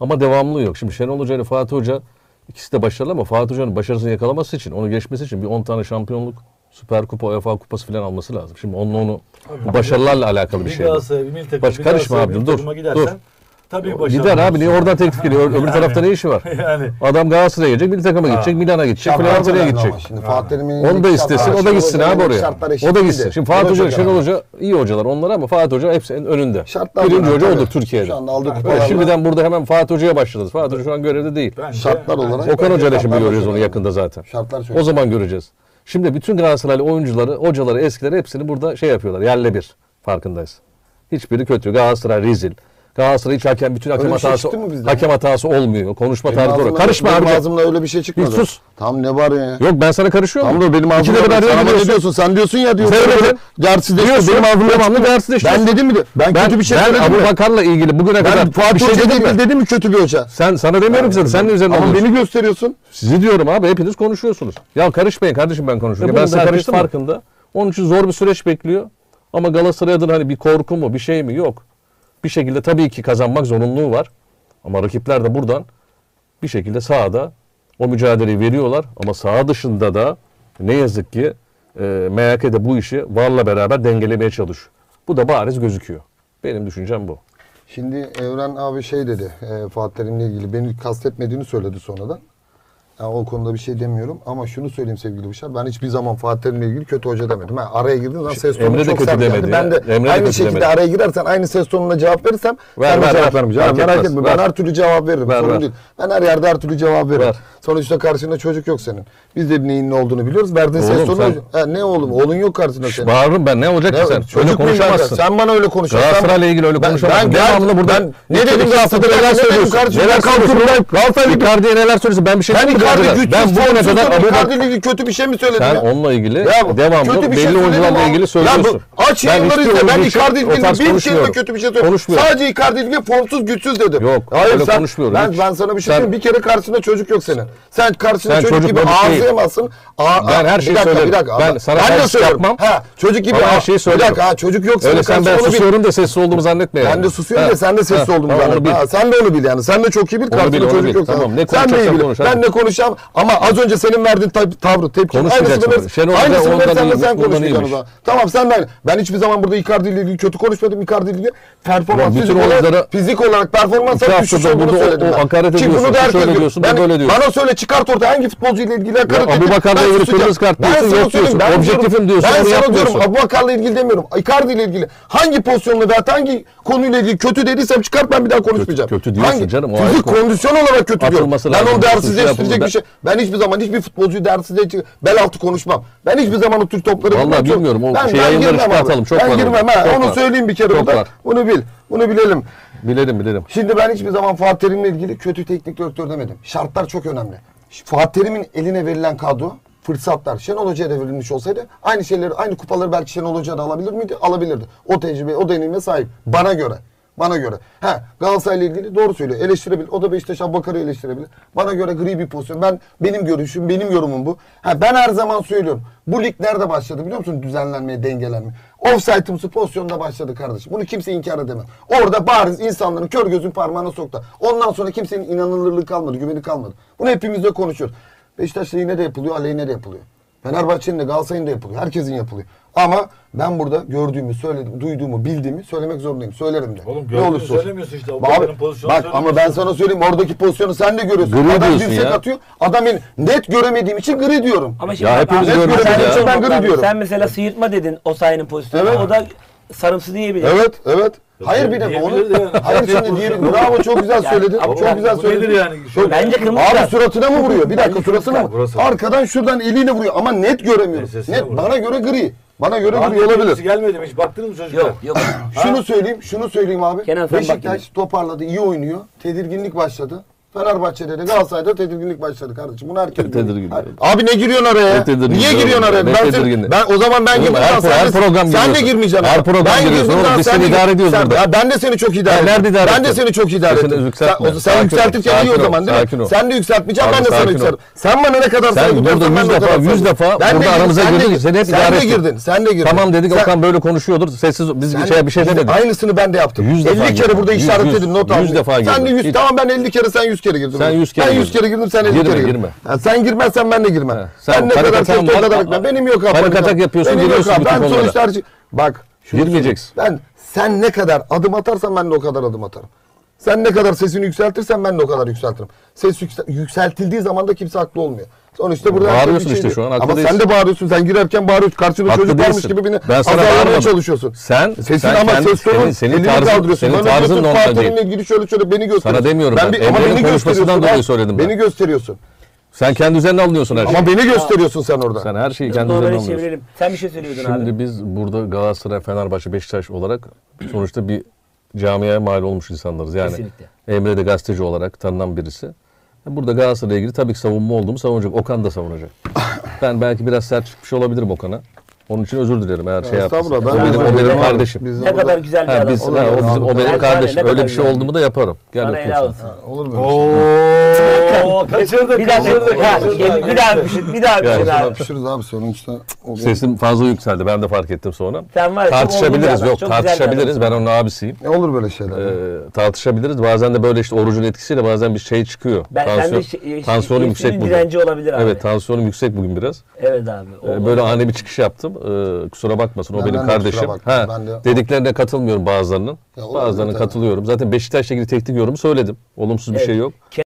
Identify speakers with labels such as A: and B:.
A: Ama devamlılığı yok. Şimdi Şenol Hoca ile Fatih Hoca ikisi de başarılı ama Fatih Hoca'nın başarısını yakalaması için, onu geçmesi için bir 10 tane şampiyonluk, Süper Kupa, UEFA Kupası falan alması lazım. Şimdi onun onu bu başarılarla alakalı bir
B: Bir
A: şey. bu.
B: Galatasaray, bir milli takım,
A: Baş-
B: bir
A: karışma
B: bir
A: dur,
B: gidersen
A: dur.
B: Tabii başarılı
A: Gider abi niye oradan teklif geliyor? Öbür tarafta ne işi var?
B: yani
A: Adam Galatasaray'a gidecek, milli takıma gidecek, Milan'a gidecek,
C: önemli
A: gidecek.
C: Şimdi Fatih Terim'in
A: Onu da istesin, o da gitsin abi oraya. O da gitsin. Şimdi Fatih Hoca, Şenol. Hoca iyi hocalar onlar ama Fatih Hoca hepsinin önünde.
C: Şartlar
A: Birinci hoca odur Türkiye'de.
C: Şu anda aldığı
A: Evet,
C: kupalarla-
A: şimdiden burada hemen Fatih Hoca'ya başladınız. Fatih Hoca şu an görevde değil.
C: Şartlar olarak-
A: Okan Hoca ile şimdi göreceğiz onu yakında zaten.
C: Şartlar
A: O zaman göreceğiz. Şimdi bütün Galatasaraylı oyuncuları, hocaları, eskileri hepsini burada şey yapıyorlar. Yerle bir farkındayız. Hiçbiri kötü. Galatasaray rezil. Galatasaray hiç hakem bütün hakem
C: Öyle şey
A: hatası
C: çıktı mı bizden
A: hakem hatası olmuyor. Konuşma
C: Benim
A: tarzı doğru.
C: ağzımdan-
A: Karışma
C: benim
A: abi.
C: ağzımdan öyle bir şey çıkmadı.
A: Bir sus.
C: Tam ne var ya?
A: Yok ben sana karışıyorum.
C: Tamam da benim
A: İkide
C: ağzımda
A: araya
C: Sen ne diyorsun? Sen diyorsun ya diyorsun.
A: Sen öyle.
C: Dersizleşti.
A: Diyorsun.
C: Benim ağzımda
A: Devamlı dersizleşiyorsun.
C: Ben dedim mi? de- Ben,
A: Ben,
C: kötü bir şey
A: ben
C: söyledim
A: Abu? Bakar'la ilgili bugüne kadar
C: Ben Fatih
A: bir şey dedim mi?
C: dedim mi kötü bir hoca?
A: Sen sana demiyorum ki zaten. Sen de üzerine
C: Ama beni gösteriyorsun.
A: Sizi diyorum abi hepiniz konuşuyorsunuz. Ya karışmayın kardeşim ben konuşuyorum. Ben size karıştım farkında. Onun için zor bir süreç bekliyor. Ama Galatasaray adına hani bir korku mu bir şey mi yok. Bir şekilde tabii ki kazanmak zorunluluğu var. Ama rakipler de buradan bir şekilde sahada o mücadeleyi veriyorlar. Ama saha dışında da ne yazık ki e, MHK de bu işi VAR'la beraber dengelemeye çalışıyor. Bu da bariz gözüküyor. Benim düşüncem bu.
C: Şimdi Evren abi şey dedi e, Fatih Terim'le ilgili beni kastetmediğini söyledi sonradan. Yani o konuda bir şey demiyorum ama şunu söyleyeyim sevgili Büşar. Ben hiçbir zaman Fatih Terim'le ilgili kötü hoca demedim. Ha, araya girdiğin zaman ses tonu
A: Emre de
C: çok
A: kötü
C: sert geldi.
A: demedi
C: Ben de
A: Emre de
C: aynı
A: kötü
C: şekilde
A: demedi.
C: araya girersen aynı ses tonuna cevap verirsem
A: Ver,
C: de
A: ver,
C: cevap
A: ver.
C: vermeyeceğim.
A: Fark
C: Merak
A: etmez.
C: etme
A: Ver.
C: ben her türlü cevap veririm.
A: Ver,
C: Sorun
A: ver.
C: değil. Ben her yerde her türlü cevap veririm.
A: Ver.
C: Sonuçta karşında çocuk yok senin. Biz de neyin ne olduğunu biliyoruz. Verdiğin ses
A: Oğlum
C: tonu...
A: sen-
C: Ha, ne oğlum? Oğlun yok karşında senin.
A: Bağırırım ben ne olacak ki sen? Öyle
C: muyum ben?
A: konuşamazsın.
C: Sen bana öyle konuşuyorsun.
A: Galatasaray'la ilgili öyle
C: Ben-
A: konuşamazsın.
C: ben-
A: Devamlı burada
C: ben- ne dedim Galatasaray'da
A: neler söylüyorsun? Neler
C: Ben ben Galatasaray'la
A: Icardi'ye neler söylüyorsun? Ben bir şey demedim
C: Güçsüz
A: Ben bugüne
C: formsuz
A: kadar
C: da
A: Abu
C: ilgili kötü bir şey mi söyledin
A: sen
C: ya?
A: onunla ilgili
C: Ya,
A: devamlı
C: bir şey
A: belli
C: söyledim
A: oyuncularla ilgili
C: Ya
A: söylüyorsun.
C: bu aç
A: Ben
C: yayınları izle. Ben Icardi ilgili bir
A: konuşmuyorum.
C: kötü bir şey söyledim. Sadece Icardi ilgili formsuz güçsüz dedim.
A: Yok,
C: Hayır
A: öyle
C: sen,
A: konuşmuyorum
C: Ben,
A: hiç.
C: ben sana bir şey söyleyeyim. Bir kere karşında çocuk yok senin. Sen karşında
A: Sen
C: çocuk,
A: çocuk
C: gibi. Aa,
A: Ben her
C: bir
A: şeyi
C: dakika,
A: söylerim.
C: Bir dakika,
A: Ben sana
C: ben
A: terslik
C: söylüyorum.
A: yapmam.
C: Çocuk gibi
A: her şeyi
C: Bir
A: söylerim.
C: dakika ha, çocuk yok senin
A: Öyle sen ben susuyorum da sessiz olduğumu zannetme.
C: Ben de susuyorum da sen de sessiz zaten. Ha, sen de onu bil yani. Sen de çok iyi bil.
A: Onu
C: çocuk yok.
A: Tamam, ne
C: Sen de iyi bil.
A: konuş, hadi.
C: Ben konuşacağım ama az önce senin verdiğin ta- tavrı, tepki.
A: Konuşmayacaksın.
C: Aynısını
A: Hoca
C: aynısını verirsen de sen konuşmayacaksın o. Tamam sen aynı. Ben hiçbir zaman burada Icardi ile ilgili kötü konuşmadım. Icardi ile ilgili performans
A: bütün
C: fizik olarak, fizik olarak performans düşüş olduğunu
A: o-
C: söyledim
A: o
C: ben.
A: hakaret
C: Ki bunu da herkes
A: diyorsun,
C: Ben-
A: böyle diyorsun.
C: Bana söyle çıkart ortaya hangi futbolcu ile ilgili hakaret
A: Ya Abu
C: ettin?
A: Bakar'la
C: Ben
A: ilgili kırmızı kart
C: Ben
A: diyorsun, yok diyorsun.
C: ben
A: Objektifim diyorsun,
C: Ben sana diyorum Abu Bakar'la ilgili demiyorum. Icardi ile ilgili hangi pozisyonla veya hangi konuyla ilgili kötü dediysem çıkart ben bir daha konuşmayacağım.
A: kötü diyorsun canım, o ayrı
C: Fizik kondisyon olarak kötü diyorum. Ben onu değersizleştirecek
A: suçu
C: bir şey. Ben hiçbir zaman hiçbir futbolcuyu değersizleştirecek bel altı konuşmam. Ben hiçbir zaman o Türk topları
A: Vallahi bilmiyorum, o
C: Ben,
A: şey
C: ben
A: yayınları
C: girmem abi.
A: çok
C: ben girmem ha.
A: çok
C: Onu
A: var.
C: söyleyeyim bir kere
A: Çok
C: burada.
A: var.
C: Bunu bil. Bunu bilelim.
A: Bilelim bilelim.
C: Şimdi ben hiçbir zaman Fatih Terim'le ilgili kötü teknik direktör demedim. Şartlar çok önemli. Fatih Terim'in eline verilen kadro, fırsatlar Şenol Hoca'ya da verilmiş olsaydı aynı şeyleri, aynı kupaları belki Şenol Hoca da alabilir miydi? Alabilirdi. O tecrübe, o deneyime sahip. Bana göre. Bana göre. Ha Galatasaray'la ilgili doğru söylüyor. Eleştirebilir. O da Beşiktaş Abubakar'ı eleştirebilir. Bana göre gri bir pozisyon. Ben benim görüşüm, benim yorumum bu. Ha ben her zaman söylüyorum. Bu lig nerede başladı biliyor musun? Düzenlenmeye, dengelenmeye. Offside'ımsı pozisyonda başladı kardeşim. Bunu kimse inkar edemez. Orada bariz insanların kör gözün parmağına soktu. Ondan sonra kimsenin inanılırlığı kalmadı, güveni kalmadı. Bunu hepimiz de konuşuyoruz. Beşiktaş lehine de yapılıyor, aleyhine de yapılıyor. Fenerbahçe'nin de Galatasaray'ın da yapılıyor. Herkesin yapılıyor. Ama ben burada gördüğümü, söyledim, duyduğumu, bildiğimi söylemek zorundayım. Söylerim de.
B: Oğlum
C: ne
B: gördüğünü
C: olursa olsun.
B: söylemiyorsun işte.
C: Abi,
B: Abubakar'ın pozisyonunu
C: bak ama ben sana söyleyeyim oradaki pozisyonu sen de görüyorsun.
A: Gri
C: Adam
A: diyorsun
C: dirsek
A: ya.
C: atıyor. Adam net göremediğim için gri diyorum.
D: Ama şimdi
A: Ya
D: bak
A: hepimiz
D: abi,
A: görmüşüz
D: sen
A: ya.
C: Ben gri diyorum.
D: Sen mesela sıyırtma dedin o sahanın pozisyonu.
C: Evet.
D: O da sarımsı diyebilir.
C: Evet, evet. Hayır bir de onu.
B: yani.
C: Hayır şimdi diyelim. Bravo çok güzel söyledin.
D: ama
C: çok güzel söyledin.
B: yani? Şöyle-
D: Bence kırmızı
C: Abi
D: kart.
C: suratına mı vuruyor? Bir dakika suratına mı? Arkadan şuradan eliyle vuruyor ama net göremiyorum.
B: Ensesine
C: Net bana göre gri. Bana göre
B: Hangi
C: gri olabilir.
B: gelmedi mi hiç? Baktınız mı çocuklar?
D: Yok yok.
C: Şunu söyleyeyim, şunu söyleyeyim abi.
D: Kenan
C: Beşiktaş toparladı, iyi oynuyor. Tedirginlik başladı. Fenerbahçe'de de Galatasaray'da tedirginlik başladı kardeşim. Bunu herkes biliyor.
A: tedirgin.
C: Abi ne giriyorsun araya?
A: Ne
C: Niye giriyorsun araya?
A: Ne
C: Ben, seni- ben o zaman ben girdim.
A: her
C: sen
A: her
C: de-
A: program
C: Sen de
A: giriyorsun.
C: girmeyeceksin.
A: Her program
C: Ben
A: giriyorsun oğlum, biz
C: sen
A: seni
C: de
A: idare ediyoruz
C: sen-
A: burada.
C: Ya ben de seni çok idare ettim.
A: nerede idare
C: Ben de seni çok idare
A: yükseltme.
C: Sen, sen yükseltirken iyi o zaman değil mi? Sen de yükseltmeyeceksin
A: Abi
C: ben de sana yükseltirim. Sen bana ne kadar
A: Sen
C: saygı
A: burada yüz
C: de
A: defa- yüz defa
C: de
A: burada aramıza
C: sen de
A: girdin,
C: girdin.
A: seni hep
C: Sen
A: idare
C: de
A: ettim.
C: girdin. Sen de girdin.
A: Tamam dedik
C: Sen-
A: Okan böyle konuşuyordur. Sessiz biz
C: Sen-
A: şey bir şey demedik.
C: Aynısını ben de yaptım.
A: Yüz defa
C: 50 kere burada işaretledim not aldım.
A: defa
C: Sen de
A: girdim.
C: 100
A: Hiç-
C: tamam ben 50 kere sen 100 kere girdin.
A: Sen 100 kere
C: Ben 100
A: girdin.
C: kere girdim sen 50
A: Girme,
C: kere girdin.
A: girme.
C: Ha, sen girmezsen ben de girmem. Sen, ne kadar
A: panik
C: kötü o kadar ekmek. Benim yok abi.
A: Panik atak yapıyorsun,
C: Benim yok
A: giriyorsun
C: abi.
A: bütün
C: Ben
A: konulara.
C: sonuçta her şey- Bak. şunu
A: Girmeyeceksin.
C: söyleyeyim. Ben sen ne kadar adım atarsan ben de o kadar adım atarım. Sen ne kadar sesini yükseltirsen ben de o kadar yükseltirim. Ses yüksel- yükseltildiği zaman da kimse haklı olmuyor. Sonuçta burada
A: Bağırıyorsun
C: bir
A: işte
C: şey
A: şu an,
C: Ama sen
A: değilsin.
C: de bağırıyorsun. Sen girerken bağırıyorsun. Karşında
A: Haklı
C: çocuk varmış gibi beni
A: Ben sana
C: azarlamaya
A: bağırmadım.
C: çalışıyorsun.
A: Sen-
C: Sesin
A: sen
C: ama
A: kendi-
C: ses tonun
A: senin- senin tarzın-
C: kaldırıyorsun.
A: senin tarzın da
C: Fatih'inle
A: değil.
C: ilgili şöyle şöyle beni gösteriyorsun.
A: Sana demiyorum ben.
C: bir-
A: Emre'nin
C: ama beni gösteriyorsun.
A: dolayı söyledim ben.
C: Beni gösteriyorsun.
A: Sen kendi üzerine alınıyorsun her şeyi.
C: Ama beni gösteriyorsun sen orada.
A: Sen her şeyi kendi üzerine
D: çevirelim. Sen bir şey söylüyordun
A: Şimdi
D: abi.
A: biz burada Galatasaray, Fenerbahçe, Beşiktaş olarak sonuçta bir camiaya mal olmuş insanlarız. Yani
D: Kesinlikle.
A: Emre de gazeteci olarak tanınan birisi. Burada Galatasaray'la ilgili tabii ki savunma olduğumu savunacak. Okan da savunacak. ben belki biraz sert çıkmış olabilirim Okan'a. Onun için özür dilerim eğer şey yaptıysa. O
C: Ben
A: benim, o benim kardeşim.
C: Biz-
D: Ne kadar güzel bir
A: Ha,
D: adam.
A: biz,
C: Olur
A: ha, o, bizim, o benim
D: Ben
A: kardeşim. Öyle bir şey oldu mu da yaparım. Gel
D: Sana helal olsun.
C: Olur böyle.
B: Oo, kaçırdık.
D: Bir daha
B: kaçırdık, kaçırdık.
D: bir daha öpüşün, bir daha
A: Ya,
D: öpüşün abi.
C: Yapışırız abi sonuçta. O
A: Sesim fazla yükseldi. Ben de fark ettim sonra.
D: Sen var bir
A: Tartışabiliriz. Yok
D: çok bir
A: tartışabiliriz. Ben onun abisiyim.
C: Ne olur böyle şeyler.
A: Ee, tartışabiliriz. Bazen de böyle işte orucun etkisiyle bazen bir şey çıkıyor.
D: Ben,
A: Tansiyon,
D: de şey,
A: tansiyonum yüksek bugün.
D: direnci olabilir abi.
A: Evet tansiyonum yüksek bugün biraz.
D: Evet abi.
A: Ee, böyle ani bir çıkış yaptım. Ee, kusura bakmasın o
C: Ben-
A: benim
C: ben
A: kardeşim. Ha,
C: ben de-
A: dediklerine katılmıyorum bazılarının.
C: Ya
A: Bazılarına katılıyorum. Zaten Beşiktaş'la ilgili teknik yorumu söyledim. Olumsuz bir
D: Evet.
A: şey yok.